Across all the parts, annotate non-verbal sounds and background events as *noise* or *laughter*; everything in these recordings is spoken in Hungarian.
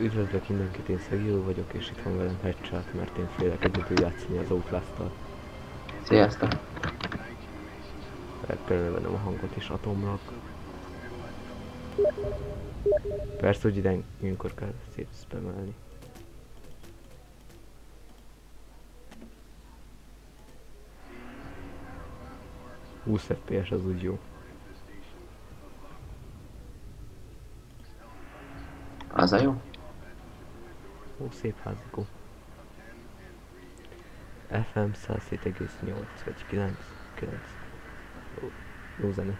Üdvözlök mindenkit, én Szegő vagyok, és itt van velem Headshot, mert én félek egyedül játszani az Outlast-tal. Sziasztok! Vennem a hangot is atomnak. Persze, hogy ide ilyenkor kell szép spamelni. Húsz FPS az úgy jó. Az a jó? Ó, szép házikó. FM 107,8 vagy 9, 9. Ó, jó zene.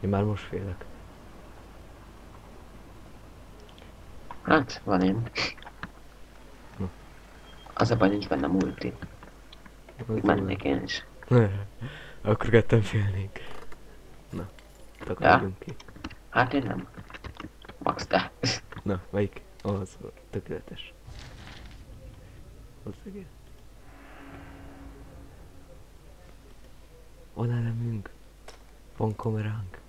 Én már most félek. Hát, van én. Hm. Az a baj, nincs benne multi. Mennék én is. *laughs* Akkor ketten félnénk. Na, takarodjunk ki. Hát én nem. Max te. *laughs* Na, melyik? Az tökéletes. Az egész. Van elemünk. Van kameránk.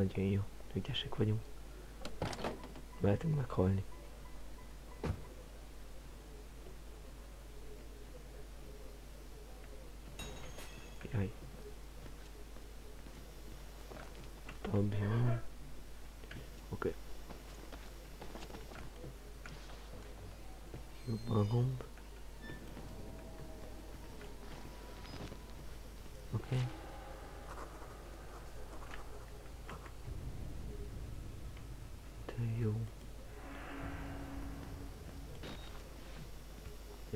Nagyon jó. Ügyesek vagyunk. Mehetünk meghalni. Jaj. Tab, jó. Oké. Okay. Jobb a gomb. Oké. Okay. De jó.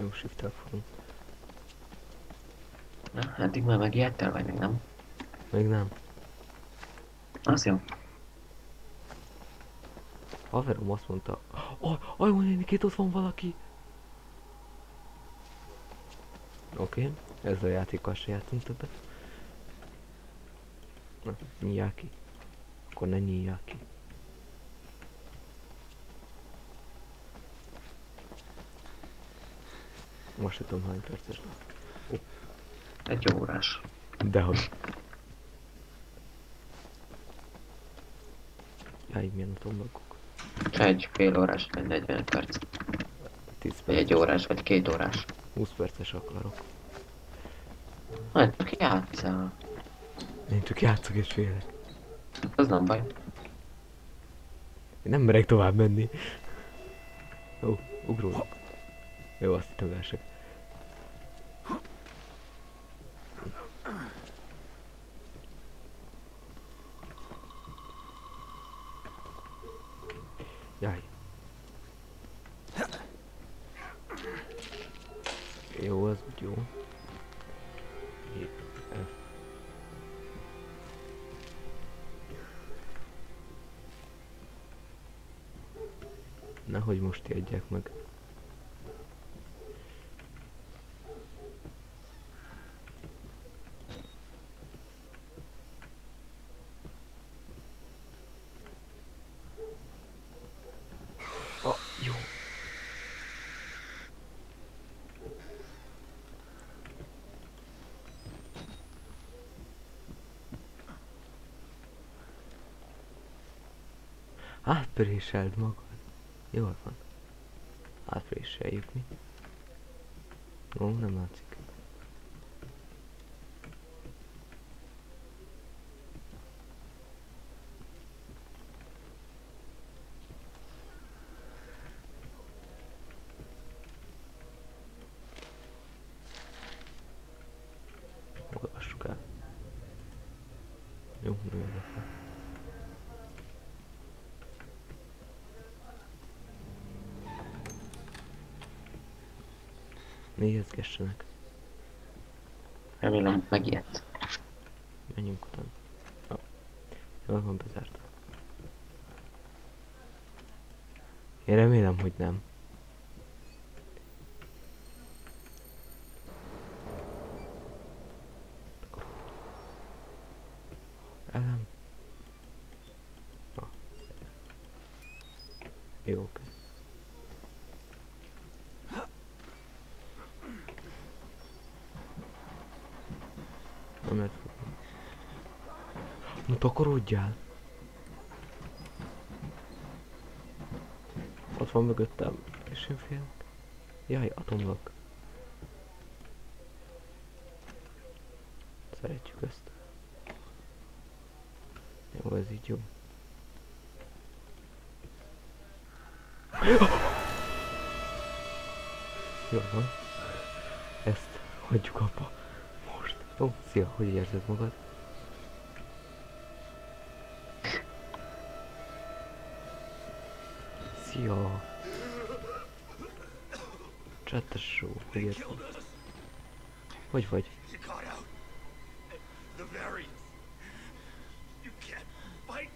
Jó, shift fogunk. Na, eddig már megijedtél, vagy még nem? Még nem. Az jó. Haverom azt mondta, oh, ajó néni, két ott van valaki. Oké, okay. ezzel a játékkal se játszunk többet. Na, nyílják ki. Akkor ne nyílják ki. Most sem tudom hány perces lesz. Egy órás. Dehogy. Jaj, milyen tombakok. Egy fél órás, vagy 40 perc. 10 Vagy perc. egy órás, vagy két órás. 20 perces akarok. Hát, csak játszál. Én csak játszok és félek. Az nem baj. Én nem merek tovább menni. Ó, ugró. Jó, azt leesek. Jaj. Jó, az jó. Nehogy most jegyek meg. Oh, jó. Átpréseld magad. Jól van. Átpréseljük mi. Ó, nem látszik. Olvassuk. Jó, nagyon jó. Végezgessenek. Remélem, megijedt. Menjünk utána. Ah. Jól van bezárt. Én remélem, hogy nem. Elem. Ah. Jó, oké. Na takarodjál! Ott van mögöttem, és én félek. Jaj, atomlak. Szeretjük ezt. Jó, ez így jó. Jó van. Ezt hagyjuk abba. Most. Ó, szia, hogy érzed magad?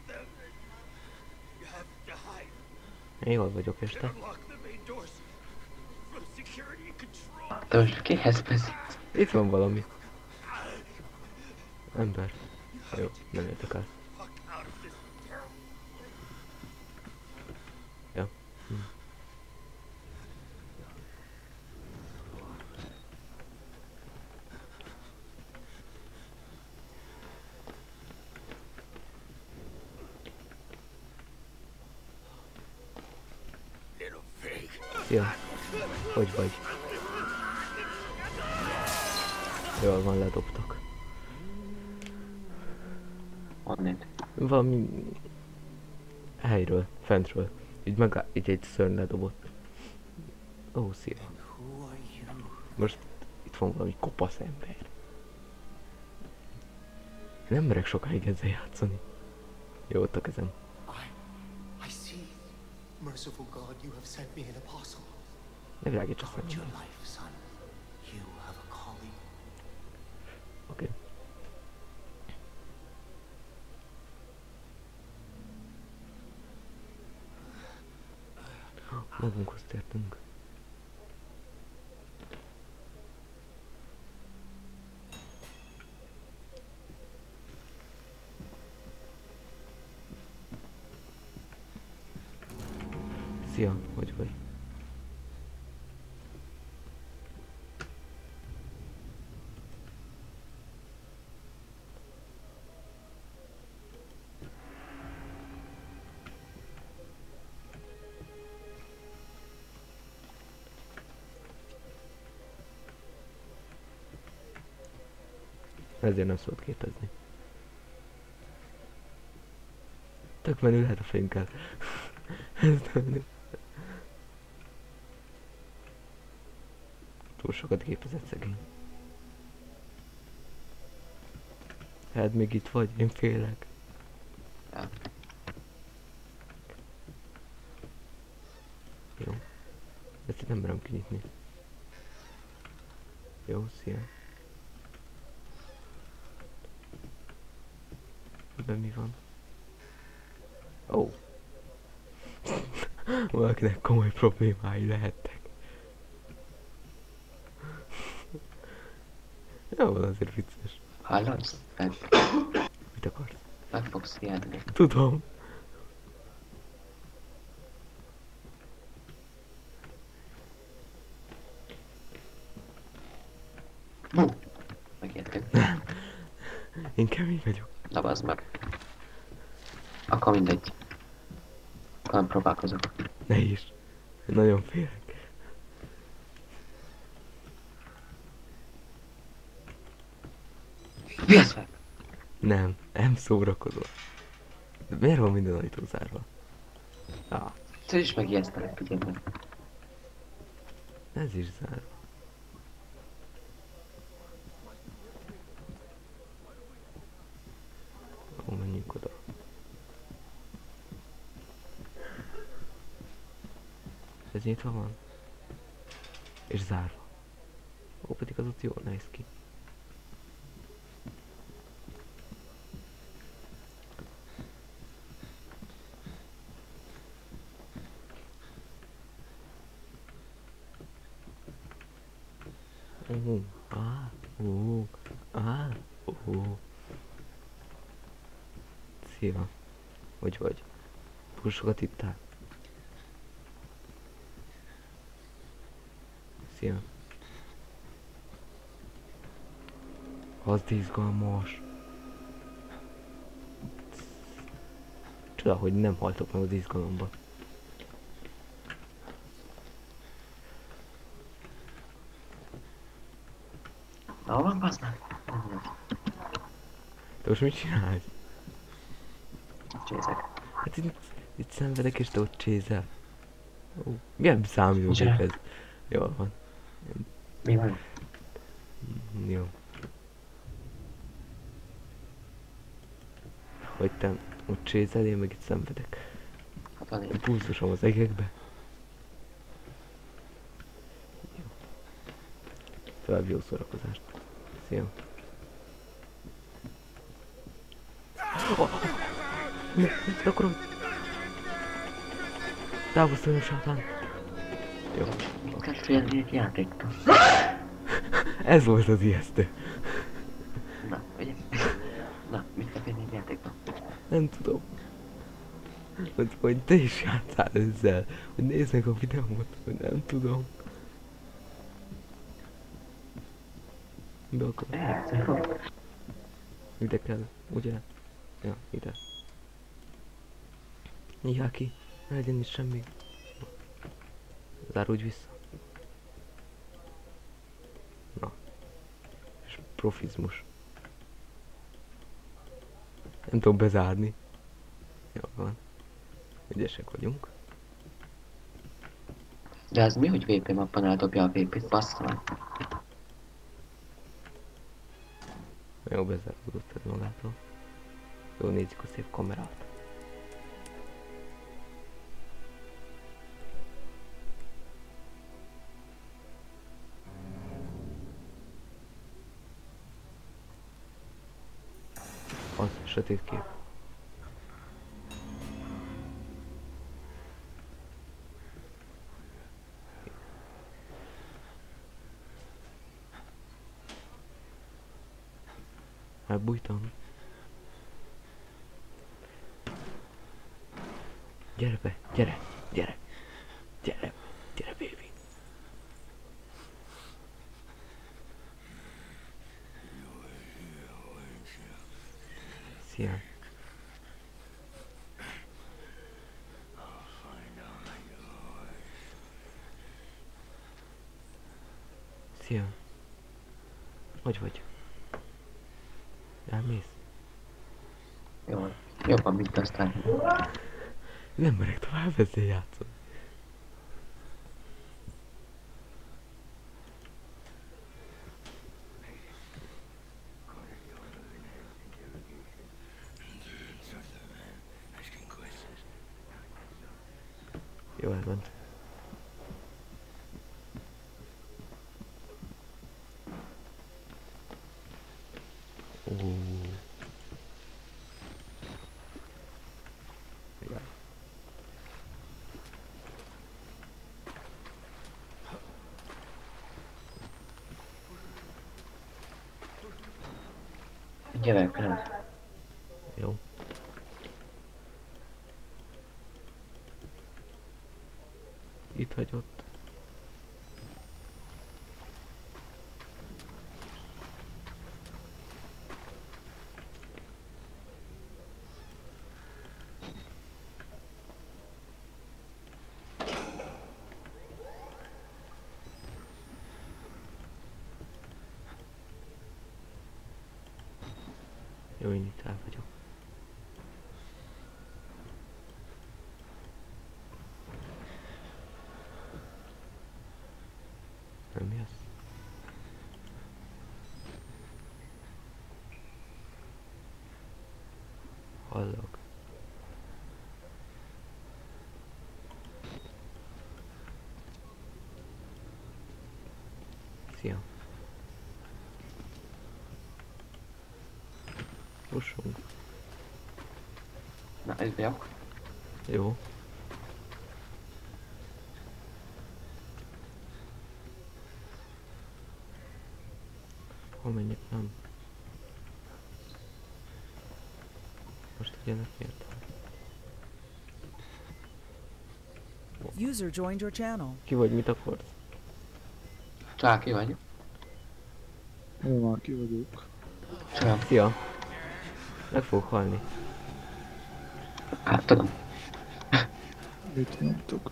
Them. You have to hide. Én jól vagyok, és And te? unlock the main doors from security control. Te most kihez beszélsz? Itt van valami. Ember. Jó, nem értek át. Szia. Hogy vagy? Jól van, ledobtak. Onnét. Valami helyről, fentről. Így meg így egy szörny ledobott. Ó, szia. Are you? Most itt van valami kopasz ember. Nem merek sokáig ezzel játszani. Jó, ott a kezem. Merciful God, you have sent me an apostle. Maybe I get to find your life, son. You have a calling. Okay. Mogunk azt értünk. Ezért nem szólt képezni. Tök menő lehet a fejünkkel. *laughs* Ez nem menő. Túl sokat gépezett szegény. Hát még itt vagy, én félek. Jó. Ezt itt nem merem kinyitni. Jó, szia. Ebben mi van? Ó. Oh. *laughs* Valakinek komoly problémái lehettek. Jó, van azért vicces. Hallasz? Mit akarsz? Meg fogsz ijedni. Tudom. Bú! Megijedtünk. *laughs* Én kemény vagyok. Na bazd meg. Akkor mindegy. Akkor nem próbálkozok. Ne is. Én nagyon félek. Az fel? Nem, nem szórakozol. De miért van minden ajtó zárva? Ah, Te is megijesztelek, figyelj meg. ez is zárva. Ó, menjünk oda. Ez nyitva van? És zárva. Ó, pedig az ott jól néz ki. Ó, á, ó, á, ó. Szia. Hogy vagy? Túl sokat ittál? Szia. Az izgalmas. Csoda, hogy nem haltok meg az izgalomba. Na, van, bazd meg? Te most mit csinálsz? Csézek. Hát itt, itt szenvedek és te ott csézel. Ó, milyen számítógép ez? Jól van. Mi van? Mm, Jó. Hogy te ott csézel, én meg itt szenvedek. Hát pulzusom az egekbe. Jó. További jó szórakozást. Szia. Oh, ne, ne akarom. Távoztam a sátán. Jó. Mit kell félni egy játéktól? Ez volt az ijesztő. Na, ugye? Na, mit kell félni egy játéktól? Nem tudom. Hogy, hogy te is játszál ezzel. Hogy nézd meg a videómat. Hogy nem tudom. Be akarom. Eljátszol? Ide kell, ugye? Ja, ide. Nyíljál ki, ne legyen itt semmi. Zárulj vissza. Na. És profizmus. Nem tudom bezárni. Jó van. Ügyesek vagyunk. De ez mi, hogy VP mappon eldobja a VP-t? Bassza meg. Jó bezáródott ez magától. Jó nézzük a szép kamerát. jeszcze tych gier. A bój tam. Dziarę, dziarę, dziarę, dziarę, dziarę, baby. Szia. Szia. Hogy vagy? Elmész? Jó. Jobban, mint aztán. Nem merek tovább ezzel játszani. Jó, elment. Ó. Ja. Jövök, nem. Jó. Itt hagyott. Jó, én itt el vagyok. Nem mi az? Hallok. Szia. Fussunk. Na, ez vagyok. Jó. Hol menjek? Nem. Most miért? User joined your channel. Ki vagy, mit akarsz? Csá, ki vagy? Jó, már ki vagyok. Csá. Szia! Meg fogok halni. Hát tudom. Mit nyomtok?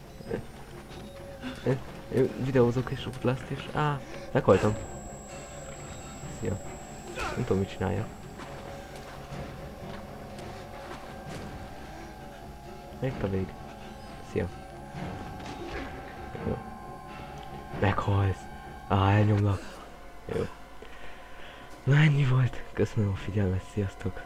Én videózok és Outlast és... Á, meghaltam. Szia. Nem tudom mit csináljak. Vég? Szia. Jó. Meghalsz. Á, elnyomlak. Jó. Na ennyi volt. Köszönöm a figyelmet, sziasztok.